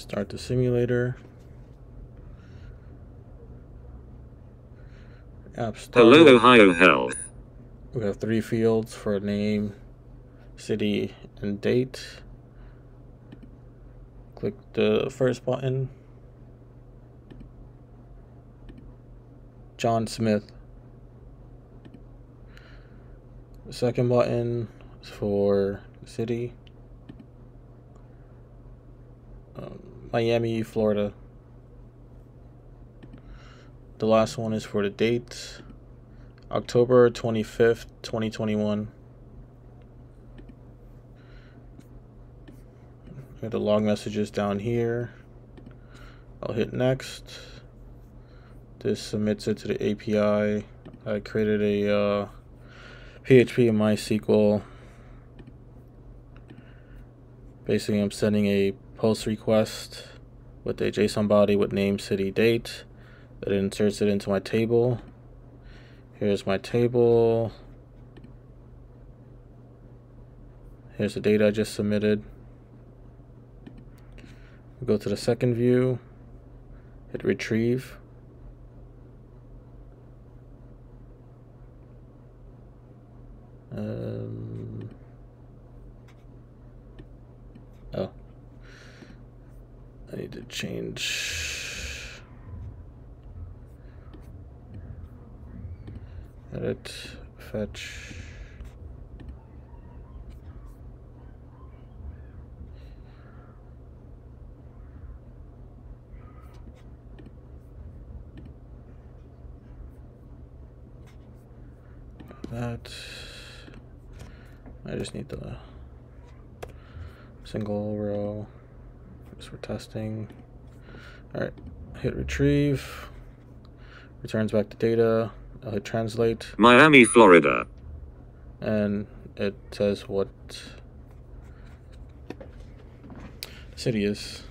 Start the simulator. App Hello, Ohio Health. We have three fields for name, city, and date. Click the first button. John Smith. The second button is for city. Um, Miami, Florida. The last one is for the date. October 25th, 2021. the log messages down here. I'll hit next. This submits it to the API. I created a uh, PHP and MySQL. Basically, I'm sending a post request with a JSON body with name, city, date that inserts it into my table. Here's my table. Here's the data I just submitted. Go to the second view, hit retrieve. Um, I need to change. edit fetch. That. I just need the single row just for testing all right hit retrieve returns back the data uh, translate. Miami, Florida. And it says what city is.